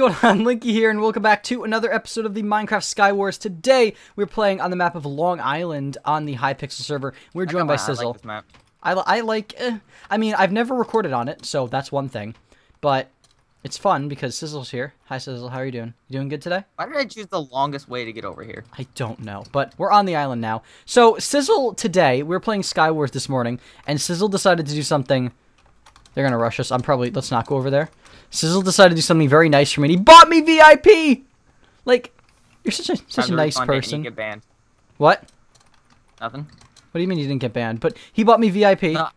going on? Linky here, and welcome back to another episode of the Minecraft Sky Wars. Today, we're playing on the map of Long Island on the Hypixel server. We're joined by Sizzle. I like. I, I like, eh, I mean, I've never recorded on it, so that's one thing. But it's fun because Sizzle's here. Hi, Sizzle. How are you doing? You doing good today? Why did I choose the longest way to get over here? I don't know, but we're on the island now. So, Sizzle today, we were playing Sky Wars this morning, and Sizzle decided to do something. They're gonna rush us. I'm probably, let's not go over there. Sizzle decided to do something very nice for me. and He bought me VIP! Like, you're such a, such a nice refund it and person. Get banned. What? Nothing. What do you mean you didn't get banned? But he bought me VIP. No.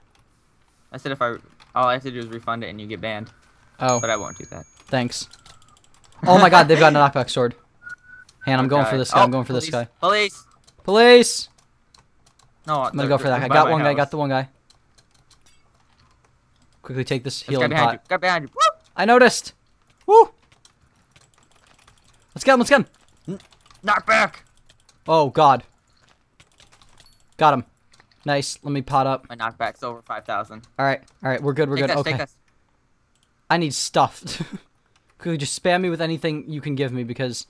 I said if I all I have to do is refund it and you get banned, Oh, but I won't do that. thanks. Oh my god, they've got a knockback sword. Han, I'm oh, going for this guy. Oh, I'm going for this guy. Police. Police! No, I'm gonna go for that guy. Got one guy, I got the one guy. Quickly take this healing behind pot. you. Guy behind you. Woo! I noticed. Woo! Let's get him, let's get him. Knock back. Oh, God. Got him. Nice. Let me pot up. My knockback's over five thousand. Alright, alright, we're good, we're Take good. this. okay. I need stuff. Quickly just spam me with anything you can give me because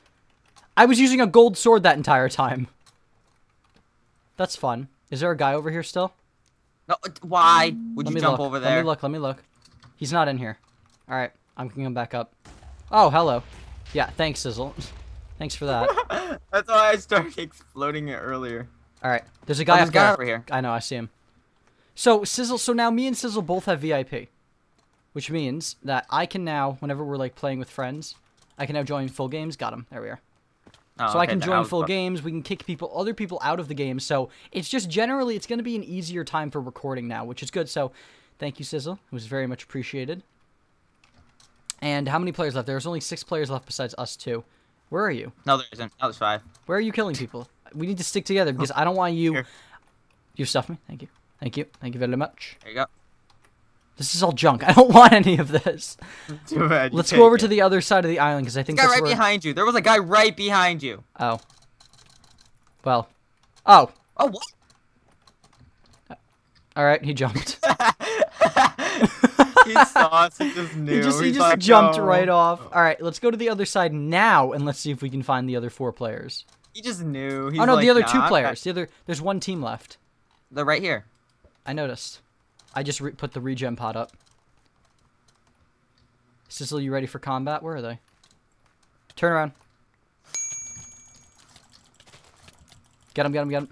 I was using a gold sword that entire time. That's fun. Is there a guy over here still? No. Why would let you jump look. over there? Let me look, let me look. He's not in here. Alright, I'm gonna come back up. Oh, hello. Yeah, thanks, Sizzle. thanks for that. That's why I started exploding it earlier. Alright, there's a Oh, guy there's up a guy there. over here. I know, I see him. So Sizzle, so now me and Sizzle both have VIP, which means that I can now, whenever we're like playing with friends, I can now join full games. Got him. There we are. Oh, so I can join full about- games. We can kick people, other people out of the game. So it's just generally, it's going to be an easier time for recording now, which is good. So thank you, Sizzle. It was very much appreciated. And how many players left? There's only six players left besides us two. Where are you? No, there isn't. No, was five. Where are you killing people? We need to stick together because I don't want you. Here. You stuff me. Thank you. Thank you. Thank you very much. There you go. This is all junk. I don't want any of this. Too bad. you Let's go over it. to the other side of the island because I think guy that's right where. behind you. There was a guy right behind you. Oh. Well. Oh. Oh, what? Uh, all right. He jumped. he saw us. He just knew. he just he just like, jumped "Oh." right off. All right. Let's go to the other side now and let's see if we can find the other four players. He just knew. He's oh no, like, the other "Nah, two players. The other there's one team left. They're right here. I noticed. I just re- put the regen pot up. Sizzle, you ready for combat? Where are they? Turn around. Get him, get him, get him.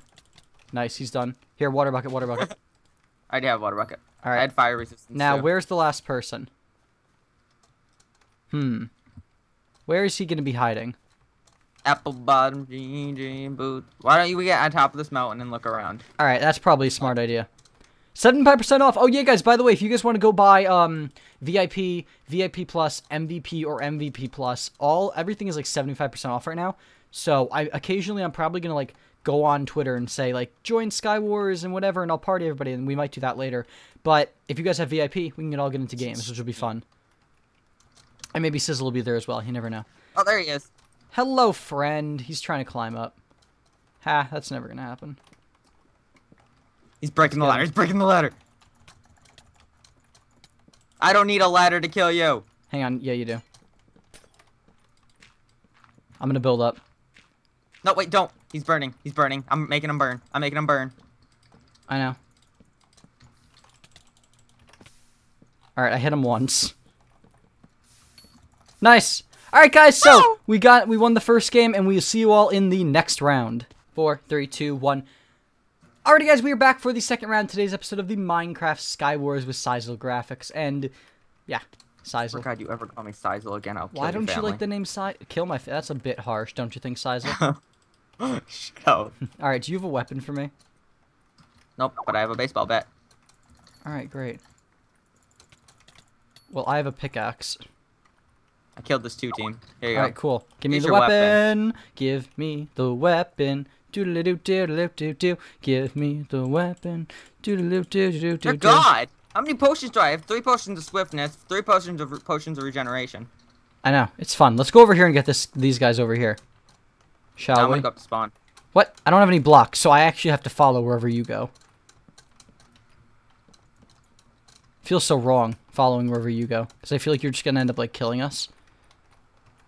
Nice, he's done. Here, water bucket, water bucket. I do have water bucket. All right. I had fire resistance. Now, too. where's the last person? Hmm. Where is he going to be hiding? Apple bottom jean jean boot. Why don't you we get on top of this mountain and look around? All right, that's probably a smart idea. 75% off. Oh yeah, guys, by the way, if you guys want to go buy um VIP, VIP Plus, MVP or MVP Plus, all everything is like 75% off right now. So, I occasionally I'm probably going to like go on Twitter and say like join Sky Wars and whatever and I'll party everybody and we might do that later. But if you guys have VIP, we can all get into games, which will be fun. And maybe Sizzle will be there as well. You never know. Oh, there he is. Hello, friend. He's trying to climb up. Ha, that's never going to happen. He's breaking the ladder. He's breaking the ladder. I don't need a ladder to kill you. Hang on. Yeah, you do. I'm gonna build up. No, wait, don't. He's burning. He's burning. I'm making him burn. I'm making him burn. I know. Alright, I hit him once. Nice! Alright guys, so we got we won the first game and we'll see you all in the next round. Four, three, two, one. Alrighty guys, we are back for the second round today's episode of the Minecraft Sky Wars with Sizel Graphics and yeah, Oh Sizel. God, you ever call me Sizel again? I'll kill Why don't you like the name Si Kill my that's a bit harsh, don't you think, Sizel? Shut up. Alright, do you have a weapon for me? Nope, but I have a baseball bat. Alright, great. Well, I have a pickaxe. I killed this two team. Here you Alright, go. cool. Give me the weapon. weapon. Give me the weapon. Doodle doo doodle doo doo. Give me the weapon. Doodle doo doo doo doo. God! How many potions do I have? Three potions of swiftness, three potions of potions of regeneration. I know it's fun. Let's go over here and get this these guys over here. Shall I'm we? gonna go up to spawn. What? I don't have any blocks, so I actually have to follow wherever you go. Feels so wrong following wherever you go, because I feel like you're just gonna end up like killing us.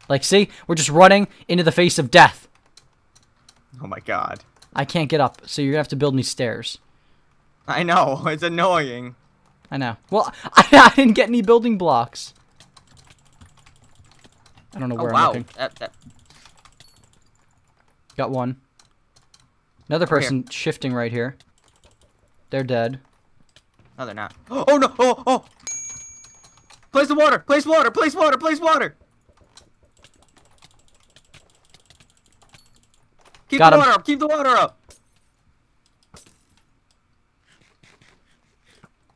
Like, see? We're just running into the face of death. Oh my god. I can't get up, so you're gonna have to build me stairs. I know, it's annoying. I know. Well, I, I didn't get any building blocks. I don't know Oh where I'm wow. looking. That, that, Got one. Another Over here. person shifting right here. They're dead. no, they're not. Oh no! Oh oh! Place the water! Place water! Place water! Place water! Keep Got the him. water up! Keep the water up!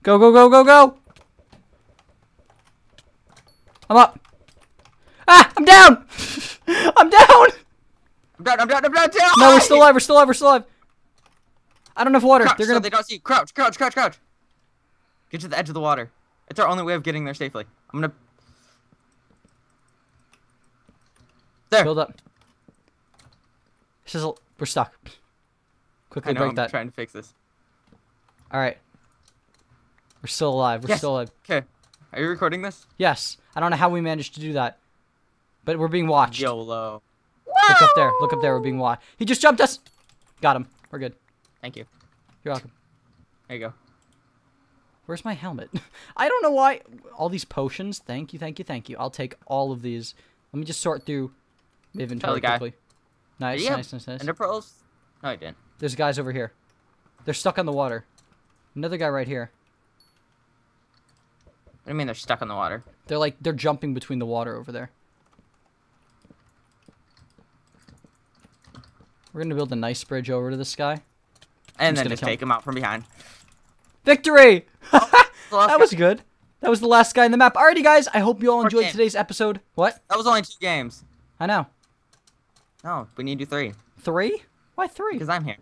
Go, go, go, go, go! I'm up. Ah, I'm down! I'm down! I'm down! I'm down! I'm down! down. No, we're still alive, we're still alive, we're still alive. I don't have water. Crouch, They're so gonna. they don't see you. Crouch! Crouch! Crouch! Crouch! Get to the edge of the water. It's our only way of getting there safely. I'm gonna. There. Build up. We're stuck. Quickly I know. break I'm that. trying to fix this. Alright. We're still alive. We're Yes. still alive. Okay. Are you recording this? Yes. I don't know how we managed to do that. But we're being watched. YOLO. Look up there. Look up there. We're being watched. He just jumped us. Got him. We're good. Thank you. You're welcome. There you go. Where's my helmet? I don't know why. All these potions. Thank you, thank you, thank you. I'll take all of these. Let me just sort through inventory quickly. Nice, Yeah. nice, nice, nice. Ender pearls? No, I didn't. There's guys over here. They're stuck on the water. Another guy right here. What do you mean they're stuck in the water? They're like they're jumping between the water over there. We're gonna build a nice bridge over to this guy. And just then gonna just take him out from behind. Victory! Last that was good. That was the last guy in the map. Alrighty, guys. I hope you all enjoyed today's episode. What? That was only two games. I know. No, we need you three. Three? Why three? Because I'm here.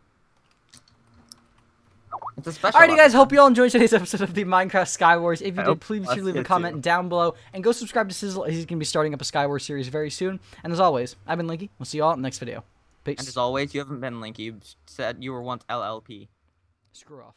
It's a special. Alrighty, guys. Hope you all enjoyed today's episode of the Minecraft Sky Wars. If you I did, please us leave a comment down below and go subscribe to Sizzle. He's gonna be starting up a Sky Wars series very soon. And as always, I've been Linky. We'll see you all in the next video. Peace. And as always, you haven't been Linky. You said you were once LLP. Screw off.